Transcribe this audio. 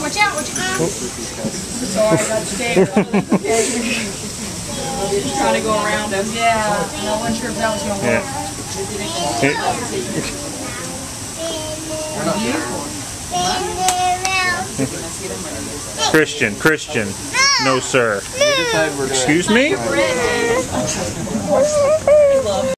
Watch out, watch out. Oh. Sorry, I got scared. Trying to go around him. Yeah, no one sure if that was going to work. Christian, Christian. No, sir. Excuse me?